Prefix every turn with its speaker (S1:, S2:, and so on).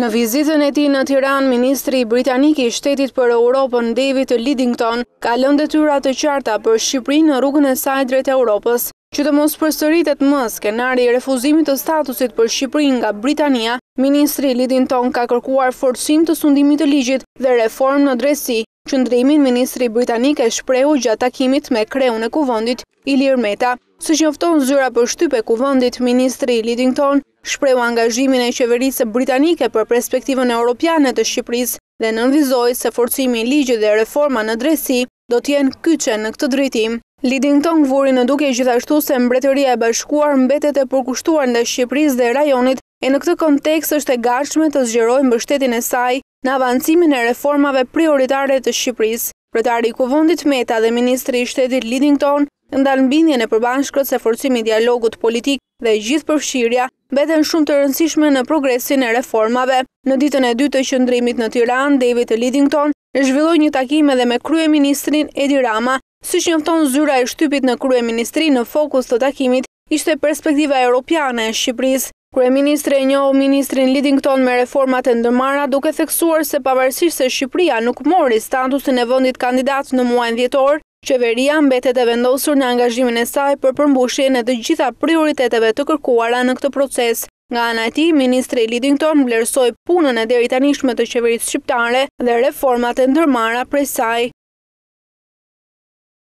S1: Në vizitën e tij në Tiranë, ministri britanik i Shtetit për Europën, David Lidington, ka lënë detyra të qarta për Shqipërinë në rrugën e saj drejt Europës. Që të mos përsëritet më skenari i refuzimit të statusit për Shqipërinë nga Britania, ministri Lidington ka kërkuar forcim të sundimit të ligjit dhe reformë në drejtësi. Qëndrimin ministri britanik e shprehu gjatë takimit me kreun e Kuvendit, Ilir Meta. Siç njofton zyra për shtyp e Kuvendit, ministri Lidington shprehu angazhimin e qeverisë britanike për perspektivën europiane të Shqipërisë dhe nënvizoi se forcimi i ligjit dhe reforma në drejtësi do të jenë kyçe në këtë drejtim. Lidington vuri në dukje gjithashtu se Mbretëria e Bashkuar mbetet e përkushtuar ndaj Shqipërisë dhe rajonit e në këtë kontekst është e gatshme të zgjerojë mbështetjen e saj në avancimin e reformave prioritare të Shqipërisë. Kryetari i Kuvendit Meta dhe ministri i Shtetit Lidington ndanë bindjen e përbashkët se forcimi i dialogut politik dhe gjithëpërfshirja mbeten shumë të rëndësishme në progresin e reformave. Në ditën e dytë të qëndrimit në Tiranë, David Lidington zhvilloi një takim edhe me kryeministrin Edi Rama, Siç njofton zyra e shtypit në Kryeministri, në fokus të takimit ishte perspektiva europiane e Shqipërisë. Kryeministri e njohu ministrin Lidington me reformat e ndërmarra, duke theksuar se pavarësisht se Shqipëria nuk mori statusin e vendit kandidat në muajin dhjetor, qeveria mbetet e vendosur në angazhimin e saj për përmbushjen e të gjitha prioriteteve të kërkuara në këtë proces. Nga ana e tij, ministri Lidington vlerësoi punën e deritanishme të qeverisë shqiptare dhe reformat e ndërmarra prej saj.